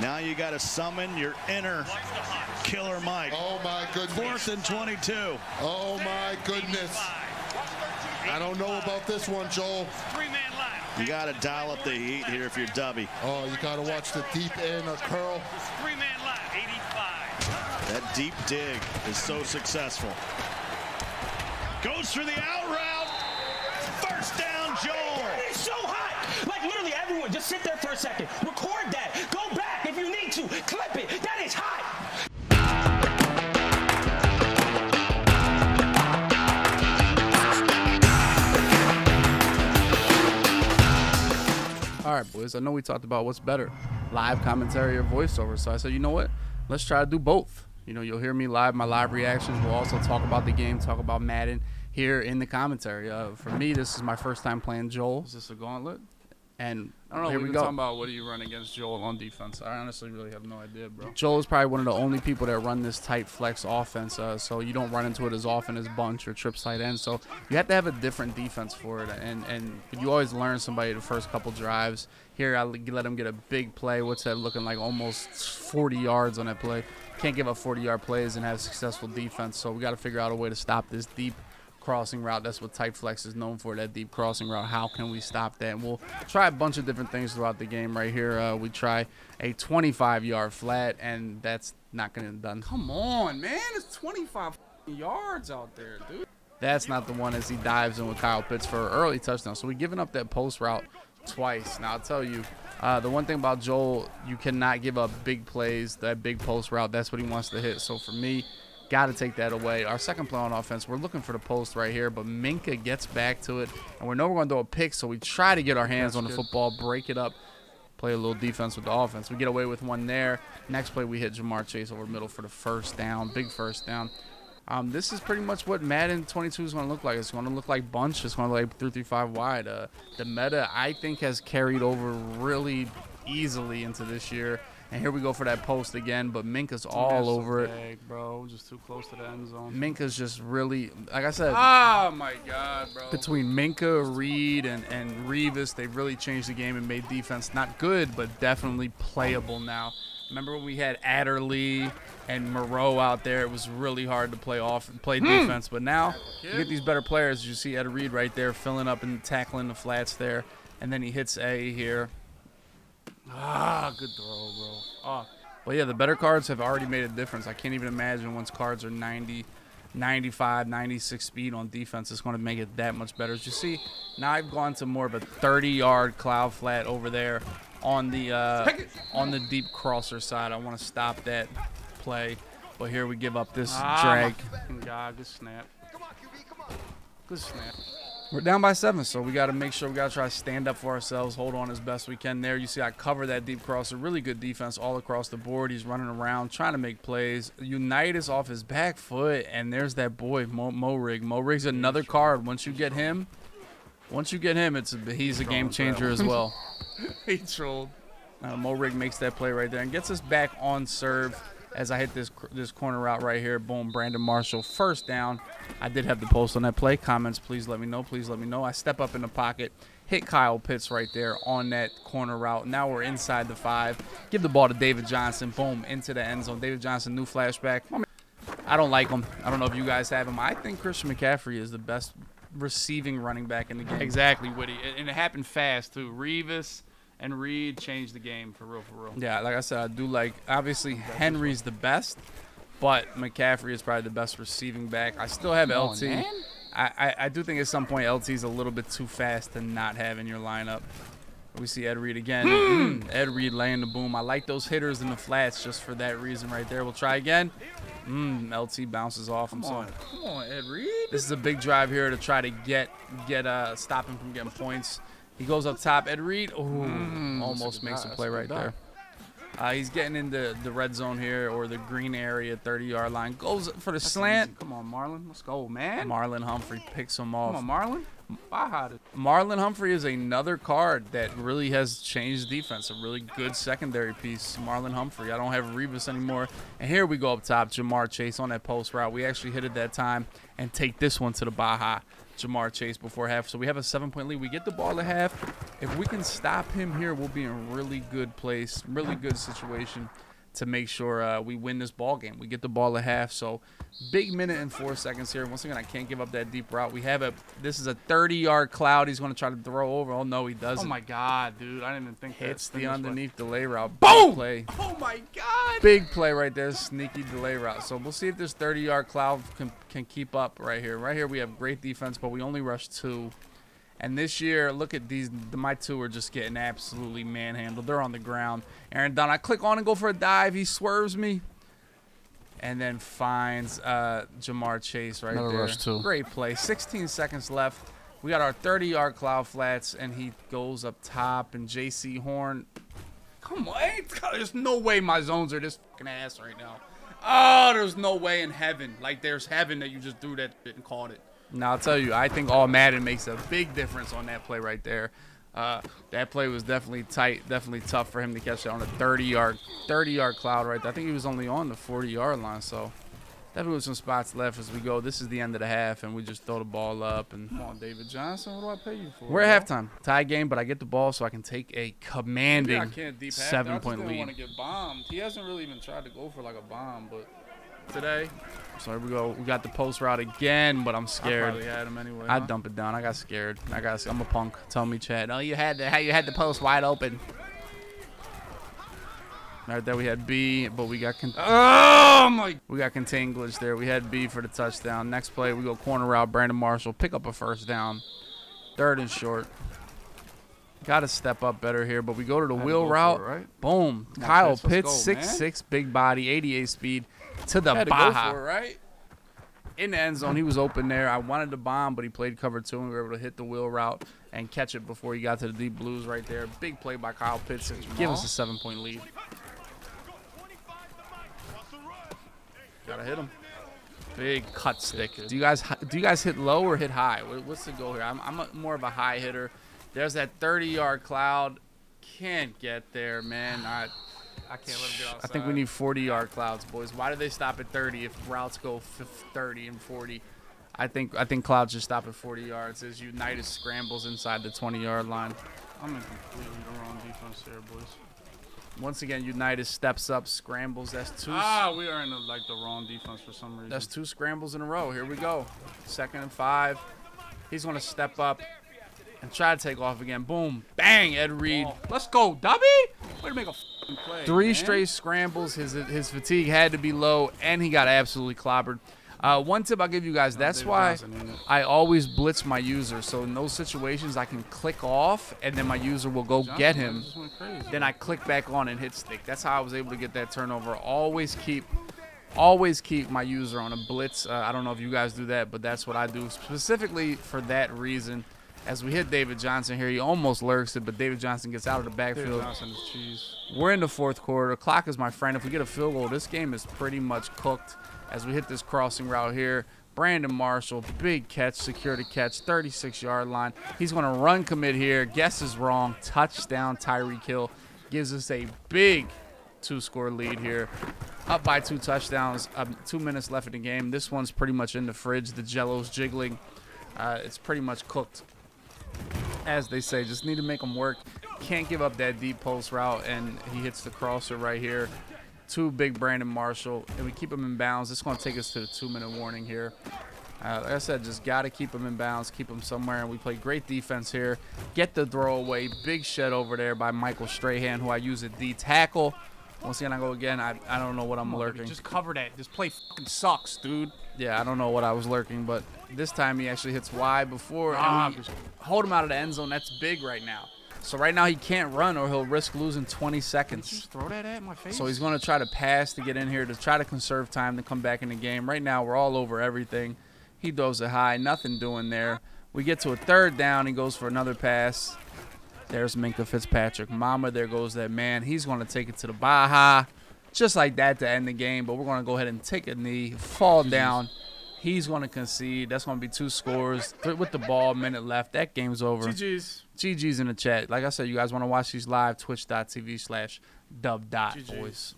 Now you got to summon your inner killer Mike. Oh my goodness. Fourth and 22. Oh my goodness. I don't know about this one, Joel. You got to dial up the heat here if you're Dubby. Oh, you got to watch the deep end of curl. That deep dig is so successful. Goes for the out route. First down, Joel. It's so hot. Like literally everyone, just sit there for a second. Record that. Go back if you need to. Clip it. That is hot. All right, boys. I know we talked about what's better, live commentary or voiceover. So I said, you know what? Let's try to do both. You know, you'll hear me live, my live reactions. We'll also talk about the game, talk about Madden here in the commentary. Uh, for me, this is my first time playing Joel, Is this a gauntlet? And I don't know. Here We've we been go. talking about what do you run against Joel on defense. I honestly really have no idea, bro. Joel is probably one of the only people that run this tight flex offense, uh, so you don't run into it as often as bunch or trips tight end. So you have to have a different defense for it, and and you always learn somebody the first couple drives. Here, I let him get a big play. What's that looking like? Almost 40 yards on that play. Can't give up 40 yard plays and have successful defense. So we got to figure out a way to stop this deep crossing route. That's what tight flex is known for, that deep crossing route. How can we stop that? And we'll try a bunch of different things throughout the game right here. Uh, we try a 25 yard flat, and that's not going to be done. Come on, man. It's 25 yards out there, dude. That's not the one as he dives in with Kyle Pitts for an early touchdown. So we giving up that post route twice. Now I'll tell you, uh, the one thing about Joel, you cannot give up big plays, that big post route. That's what he wants to hit. So for me, got to take that away. Our second play on offense, we're looking for the post right here, but Minkah gets back to it, and we know we're going to throw a pick. So we try to get our hands on the football, break it up. Play a little defense with the offense. We get away with one there. Next play, we hit Ja'Marr Chase over middle for the first down, big first down. Um, this is pretty much what Madden 22 is going to look like. It's going to look like bunch. It's going to look like 335 wide. Uh, the meta, I think, has carried over really easily into this year. And here we go for that post again, but Minkah's all Missed the over it. bro. Just too close to the end zone. Minkah's just really, like I said, Oh my God, bro. between Minkah, Reed, and, and Revis, they've really changed the game and made defense not good, but definitely playable now. Remember when we had Adderley and Moreau out there? It was really hard to play off and play hmm. defense, but now you get these better players. You see Ed Reed right there filling up and tackling the flats there, and then he hits A here. Ah, good throw, bro. Ah. But yeah, the better cards have already made a difference. I can't even imagine once cards are 90, 95, 96 speed on defense, it's going to make it that much better. As you see, now I've gone to more of a 30-yard cloud flat over there on the uh, on the deep crosser side. I want to stop that play, but here we give up this Ah, drag. my God, good snap. Good snap. We're down by seven, so we got to make sure we got to try to stand up for ourselves, hold on as best we can there. You see, I cover that deep crosser. Really good defense all across the board. He's running around, trying to make plays. Unitas off his back foot, and there's that boy, Mo, Mo Rig. Mo Rig's another card. Once you get him, once you get him, it's a, he's a game changer as well. He trolled. Uh, Mo Rig makes that play right there and gets us back on serve as I hit this this corner route right here. Boom, Brandon Marshall, first down. I did have the post on that play. Comments, please let me know. Please let me know. I step up in the pocket, hit Kyle Pitts right there on that corner route. Now we're inside the five. Give the ball to David Johnson. Boom, into the end zone. David Johnson, new flashback. I don't like him. I don't know if you guys have him. I think Christian McCaffrey is the best receiving running back in the game. Exactly, Woody. And- it happened fast, too. Revis and Reed changed the game for real, for real. Yeah, like I said, I do like obviously Henry's the best, but McCaffrey is probably the best receiving back. I still have Come on, LT. man. I, I, I do think at some point LT is a little bit too fast to not have in your lineup. We see Ed Reed again. Hmm. Mm, Ed Reed laying the boom. I like those hitters in the flats just for that reason right there. We'll try again. Mm, LT bounces off him. Come So on. Come on, Ed Reed. this is a big drive here to try to get get uh stop him from getting points. He goes up top. Ed Reed, ooh, Mm, almost makes a play right there. Uh, he's getting into the red zone here or the green area, 30 yard line. Goes for the That's slant. easy. Come on, Marlon. Let's go, man. Marlon Humphrey picks him off. Come on, Marlon. Marlon Humphrey is another card that really has changed defense. A really good secondary piece. Marlon Humphrey. I don't have Revis anymore. And here we go up top. Ja'Marr Chase on that post route. We actually hit it that time and take this one to the Baja. Ja'Marr Chase before half. So we have a seven point lead. We get the ball at half. If we can stop him here, we'll be in a really good place, really good situation to make sure uh, we win this ball game. We get the ball at half. So big minute and four seconds here. Once again, I can't give up that deep route. We have a this is a 30 yard cloud. He's going to try to throw over. Oh no, he doesn't. Oh my god, dude! I didn't even think that Hits the underneath delay route. Boom! Big play. Oh my god! Big play right there. Sneaky delay route. So we'll see if this 30 yard cloud can, can keep up right here. Right here we have great defense, but we only rush two. And this year, look at these. My two are just getting absolutely manhandled. They're on the ground. Aaron Donald, I click on and go for a dive. He swerves me. And then finds uh, Ja'Marr Chase right Another there. rush, too. Great play. 16 seconds left. We got our 30 yard cloud flats, and he goes up top. And Jaycee Horn. Come on. There's no way my zones are this fucking ass right now. Oh, there's no way in heaven. Like, there's heaven that you just threw that shit and caught it. Now, I'll tell you, I think all Madden makes a big difference on that play right there. Uh, that play was definitely tight, definitely tough for him to catch that on a 30 yard, 30 yard cloud right there. I think he was only on the 40 yard line, so definitely with some spots left as we go. This is the end of the half, and we just throw the ball up. And Come on, David Johnson. What do I pay you for? we're at halftime, tie game, but I get the ball so I can take a commanding Yeah, I can't deep half. I seven just didn't lead. want to get bombed. He hasn't really even tried to go for like a bomb, but today. So here we go. We got the post route again, but I'm I scared. probably had him anyway. I huh? dump it down. I got scared. I got. I'm a punk. Tell me, Chad. Oh, you had the. How you had the post wide open. Right there, we had B, but we got con- Oh my! we got contained glitch there. We had B for the touchdown. Next play, we go corner route. Brandon Marshall pick up a first down. Third and short. Got to step up better here, but we go to the wheel route. it, right? Boom. Kyle Pitts, let's Pitts, go, six man. six, big body, 88 speed to the Had to Baja go it, right? in the end zone. He was open there. I wanted to bomb, but he played cover two, and we were able to hit the wheel route and catch it before he got to the deep blues right there. Big play by Kyle Pitts. Give us a seven point lead. Gotta hit him. Big cut stick. Do you guys do you guys hit low or hit high? What's the goal here? I'm, I'm a, more of a high hitter. There's that 30 yard cloud. Can't get there, man. I, I can't let him get I think we need 40 yard clouds, boys. Why do they stop at 30 if routes go 30 and 40? I think I think clouds should stop at 40 yards as Unitas scrambles inside the 20 yard line. I'm in completely the wrong defense here, boys. Once again, Unitas steps up, scrambles. That's two. Ah, we are in the, like the wrong defense for some reason. That's two scrambles in a row. Here we go. Second and five. He's going to step up and try to take off again. Boom. Bang. Ed Reed. Let's go, Dubby. Way to make a play. Three man. straight scrambles. His his fatigue had to be low, and he got absolutely clobbered. Uh, one tip I'll give you guys. That's why Johnson, ain't it? I always blitz my user. So in those situations, I can click off, and then my user will go get him. just went crazy. Then I click back on and hit stick. That's how I was able to get that turnover. Always keep, always keep my user on a blitz. Uh, I don't know if you guys do that, but that's what I do specifically for that reason. As we hit David Johnson here, he almost lurks it, but David Johnson gets out of the backfield. Johnson is cheese. We're in the fourth quarter. Clock is my friend. If we get a field goal, this game is pretty much cooked. As we hit this crossing route here, Brandon Marshall, big catch, secure the catch, 36 yard line. He's going to run commit here. Guess is wrong. Touchdown, Tyreek Hill gives us a big two score lead here. Up by two touchdowns. Um, two minutes left in the game. This one's pretty much in the fridge. The jello's jiggling. Uh, it's pretty much cooked as they say, just need to make them work. Can't give up that deep post route, and he hits the crosser right here. Two big Brandon Marshall, and we keep him in bounds. It's going to take us to the two-minute warning here. Uh, like I said, just got to keep him in bounds, keep him somewhere, and we play great defense here. Get the throwaway, big shed over there by Michael Strahan, who I use at D tackle. Once again, I go again. I, I don't know what I'm lurking. Just cover that. This play fucking sucks, dude. Yeah, I don't know what I was lurking, but this time he actually hits Y before. Ah, hold him out of the end zone. That's big right now. So right now he can't run or he'll risk losing 20 seconds. Throw that at my face. So he's going to try to pass to get in here to try to conserve time to come back in the game. Right now we're all over everything. He throws it high, nothing doing there. We get to a third down. He goes for another pass. There's Minkah Fitzpatrick. Mama, there goes that man. He's going to take it to the Baja. Just like that to end the game. But we're going to go ahead and take a knee, fall down. He's going to concede. That's going to be two scores Th- with the ball, minute left. That game's over. GG's. GG's in the chat. Like I said, you guys want to watch these live, twitch.tv slash dub dot boys.